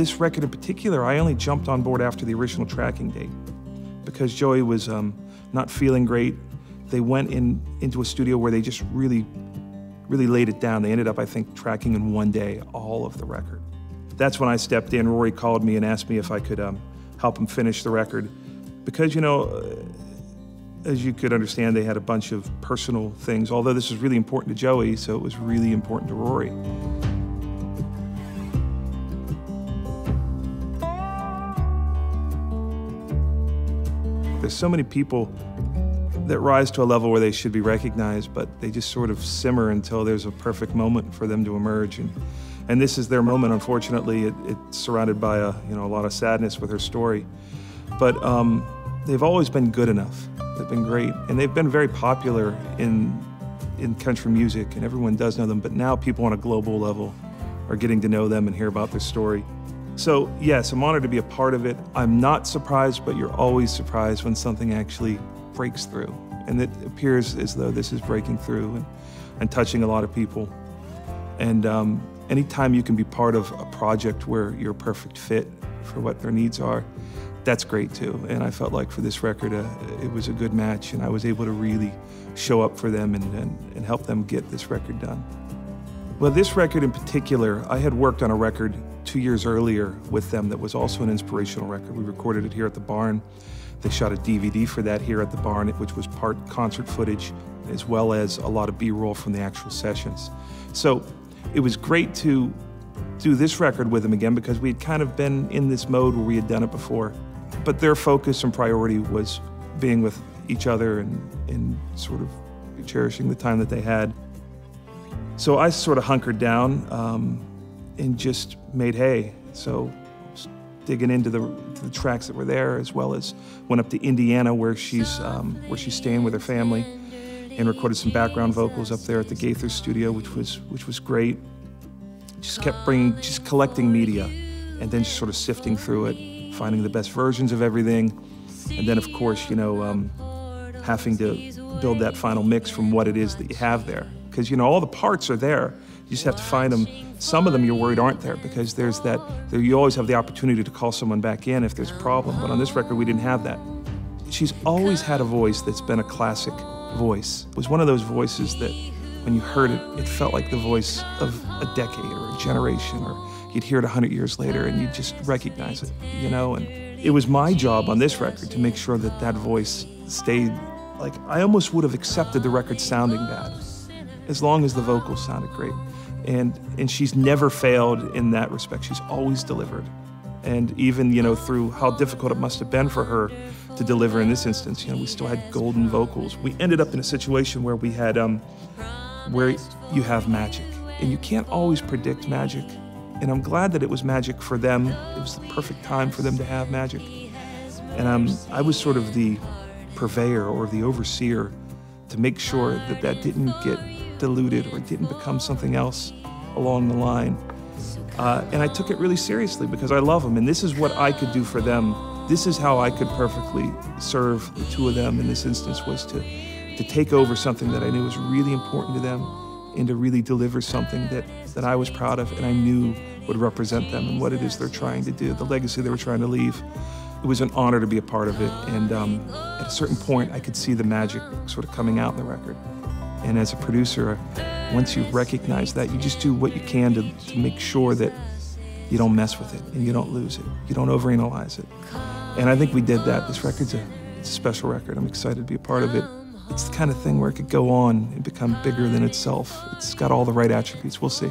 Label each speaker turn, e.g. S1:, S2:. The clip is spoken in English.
S1: this record in particular, I only jumped on board after the original tracking date because Joey was um, not feeling great. They went in into a studio where they just really, really laid it down. They ended up, I think, tracking in one day all of the record. That's when I stepped in. Rory called me and asked me if I could um, help him finish the record because, you know, as you could understand, they had a bunch of personal things, although this was really important to Joey, so it was really important to Rory. There's so many people that rise to a level where they should be recognized, but they just sort of simmer until there's a perfect moment for them to emerge. And, and this is their moment, unfortunately. It, it's surrounded by a, you know, a lot of sadness with her story. But um, they've always been good enough. They've been great, and they've been very popular in in country music, and everyone does know them. But now people on a global level are getting to know them and hear about their story. So yes, I'm honored to be a part of it. I'm not surprised, but you're always surprised when something actually breaks through, and it appears as though this is breaking through and, and touching a lot of people. And um, anytime you can be part of a project where you're a perfect fit for what their needs are, that's great too. And I felt like for this record, uh, it was a good match, and I was able to really show up for them and, and, and help them get this record done. Well, this record in particular, I had worked on a record two years earlier with them that was also an inspirational record. We recorded it here at the barn. They shot a DVD for that here at the barn, which was part concert footage, as well as a lot of B-roll from the actual sessions. So it was great to do this record with them again because we had kind of been in this mode where we had done it before. But their focus and priority was being with each other and, and sort of cherishing the time that they had. So I sort of hunkered down um, and just made hay. So digging into the, the, tracks that were there, as well as went up to Indiana where she's um, where she's staying with her family, and recorded some background vocals up there at the Gaither studio, which was which was great. Just kept bringing, just collecting media, and then just sort of sifting through it, finding the best versions of everything, and then of course you know um, having to build that final mix from what it is that you have there, because you know all the parts are there. You just have to find them. Some of them you're worried aren't there because there's that, you always have the opportunity to call someone back in if there's a problem. But on this record, we didn't have that. She's always had a voice that's been a classic voice. It was one of those voices that when you heard it, it felt like the voice of a decade or a generation, or you'd hear it 100 years later and you'd just recognize it, you know? And it was my job on this record to make sure that that voice stayed, like, I almost would have accepted the record sounding bad as long as the vocals sounded great. And, and she's never failed in that respect. She's always delivered. And even, you know, through how difficult it must have been for her to deliver in this instance, you know, we still had golden vocals. We ended up in a situation where we had, um, where you have magic. And you can't always predict magic. And I'm glad that it was magic for them. It was the perfect time for them to have magic. And um, I was sort of the purveyor or the overseer to make sure that that didn't get diluted or didn't become something else along the line. Uh, and I took it really seriously because I love them, and this is what I could do for them. This is how I could perfectly serve the two of them in this instance was to, to take over something that I knew was really important to them and to really deliver something that, that I was proud of and I knew would represent them and what it is they're trying to do, the legacy they were trying to leave. It was an honor to be a part of it, and um, at a certain point, I could see the magic sort of coming out in the record. And as a producer, once you recognize that, you just do what you can to, to make sure that you don't mess with it and you don't lose it. You don't overanalyze it. And I think we did that. This record's a, it's a special record. I'm excited to be a part of it. It's the kind of thing where it could go on and become bigger than itself. It's got all the right attributes. We'll see.